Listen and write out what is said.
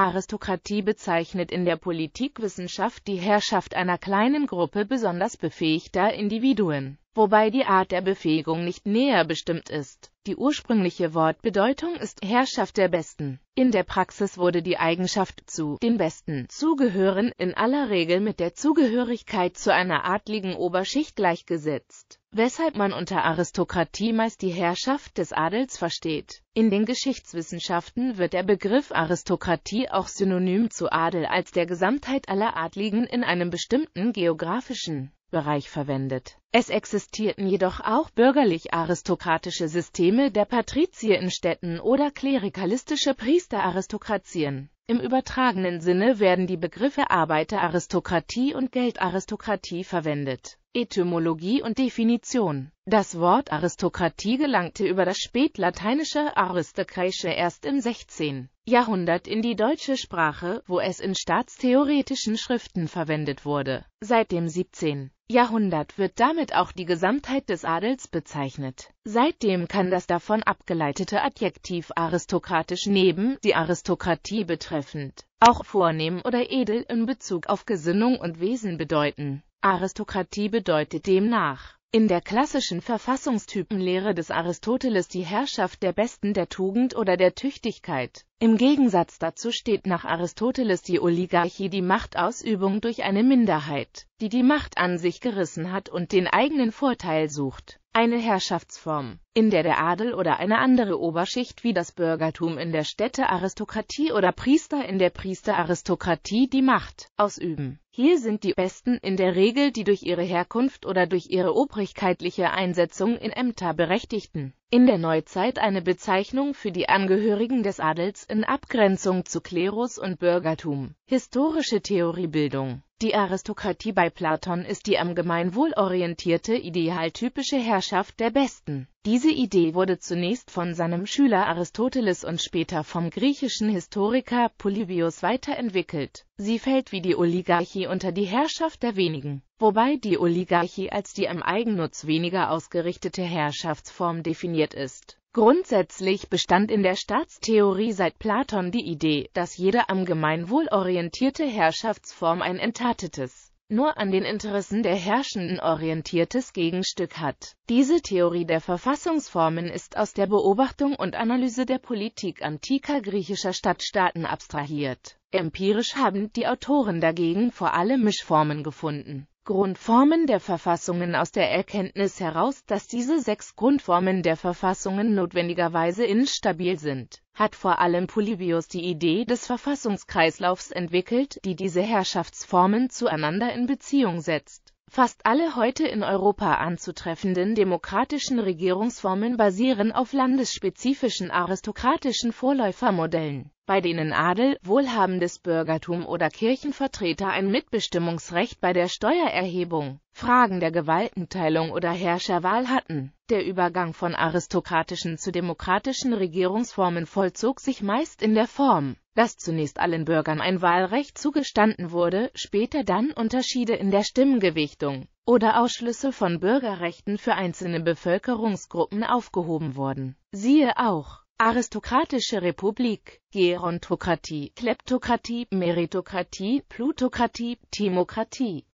Aristokratie bezeichnet in der Politikwissenschaft die Herrschaft einer kleinen Gruppe besonders befähigter Individuen, wobei die Art der Befähigung nicht näher bestimmt ist. Die ursprüngliche Wortbedeutung ist Herrschaft der Besten. In der Praxis wurde die Eigenschaft zu den Besten zugehören in aller Regel mit der Zugehörigkeit zu einer adligen Oberschicht gleichgesetzt weshalb man unter Aristokratie meist die Herrschaft des Adels versteht. In den Geschichtswissenschaften wird der Begriff Aristokratie auch synonym zu Adel als der Gesamtheit aller Adligen in einem bestimmten geografischen Bereich verwendet. Es existierten jedoch auch bürgerlich-aristokratische Systeme der Patrizier in Städten oder klerikalistische Priesteraristokratien im übertragenen Sinne werden die Begriffe Arbeiteraristokratie und Geldaristokratie verwendet. Etymologie und Definition Das Wort Aristokratie gelangte über das spätlateinische aristokratische erst im 16. Jahrhundert in die deutsche Sprache, wo es in staatstheoretischen Schriften verwendet wurde. Seit dem 17. Jahrhundert wird damit auch die Gesamtheit des Adels bezeichnet. Seitdem kann das davon abgeleitete Adjektiv aristokratisch neben die Aristokratie betreffend auch vornehm oder edel in Bezug auf Gesinnung und Wesen bedeuten. Aristokratie bedeutet demnach in der klassischen Verfassungstypenlehre des Aristoteles die Herrschaft der Besten der Tugend oder der Tüchtigkeit. Im Gegensatz dazu steht nach Aristoteles die Oligarchie die Machtausübung durch eine Minderheit, die die Macht an sich gerissen hat und den eigenen Vorteil sucht. Eine Herrschaftsform, in der der Adel oder eine andere Oberschicht wie das Bürgertum in der Städtearistokratie oder Priester in der Priesteraristokratie die Macht ausüben. Hier sind die Besten in der Regel die durch ihre Herkunft oder durch ihre obrigkeitliche Einsetzung in Ämter Berechtigten. In der Neuzeit eine Bezeichnung für die Angehörigen des Adels in Abgrenzung zu Klerus und Bürgertum. Historische Theoriebildung Die Aristokratie bei Platon ist die am Gemeinwohl orientierte idealtypische Herrschaft der Besten. Diese Idee wurde zunächst von seinem Schüler Aristoteles und später vom griechischen Historiker Polybios weiterentwickelt. Sie fällt wie die Oligarchie unter die Herrschaft der wenigen, wobei die Oligarchie als die am Eigennutz weniger ausgerichtete Herrschaftsform definiert ist. Grundsätzlich bestand in der Staatstheorie seit Platon die Idee, dass jede am Gemeinwohl orientierte Herrschaftsform ein entartetes, nur an den Interessen der Herrschenden orientiertes Gegenstück hat. Diese Theorie der Verfassungsformen ist aus der Beobachtung und Analyse der Politik antiker griechischer Stadtstaaten abstrahiert. Empirisch haben die Autoren dagegen vor allem Mischformen gefunden Grundformen der Verfassungen aus der Erkenntnis heraus, dass diese sechs Grundformen der Verfassungen notwendigerweise instabil sind, hat vor allem Polybius die Idee des Verfassungskreislaufs entwickelt, die diese Herrschaftsformen zueinander in Beziehung setzt. Fast alle heute in Europa anzutreffenden demokratischen Regierungsformen basieren auf landesspezifischen aristokratischen Vorläufermodellen bei denen Adel, wohlhabendes Bürgertum oder Kirchenvertreter ein Mitbestimmungsrecht bei der Steuererhebung, Fragen der Gewaltenteilung oder Herrscherwahl hatten. Der Übergang von aristokratischen zu demokratischen Regierungsformen vollzog sich meist in der Form, dass zunächst allen Bürgern ein Wahlrecht zugestanden wurde, später dann Unterschiede in der Stimmgewichtung oder Ausschlüsse von Bürgerrechten für einzelne Bevölkerungsgruppen aufgehoben wurden. Siehe auch Aristokratische Republik, Gerontokratie, Kleptokratie, Meritokratie, Plutokratie, Timokratie